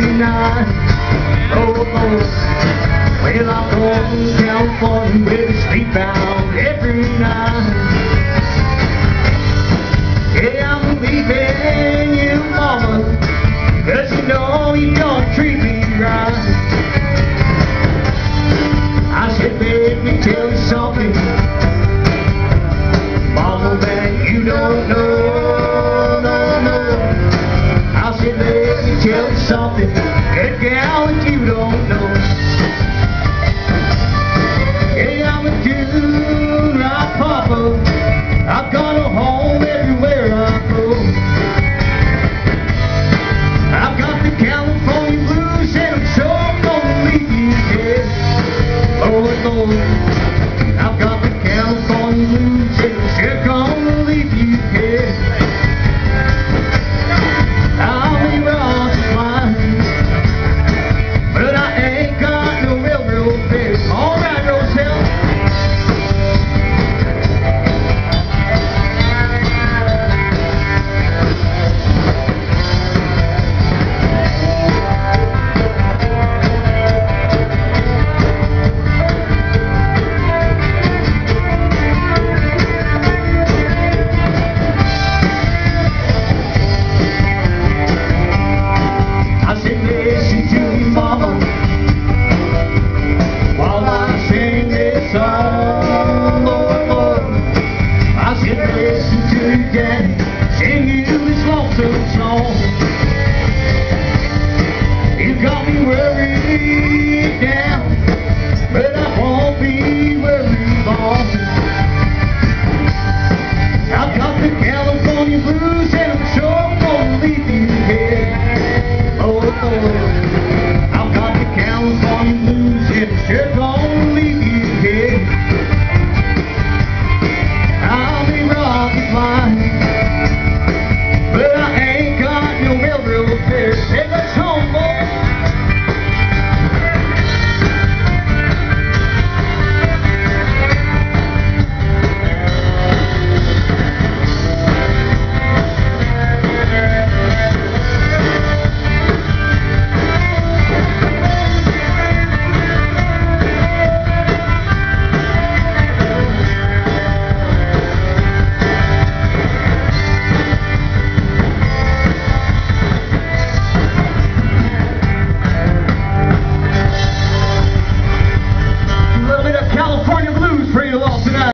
tonight. Oh, oh. Well, I'm going to California where we sleep out every night. Yeah, I'm leaving you, mama, cause you know you don't treat me right. I said, baby, tell me something. something that gal that you don't know. Hey, I'm a dude, I Papa. I've got a home everywhere I go. I've got the California blues and I'm sure I'm gonna leave you yeah. Oh, Lord. again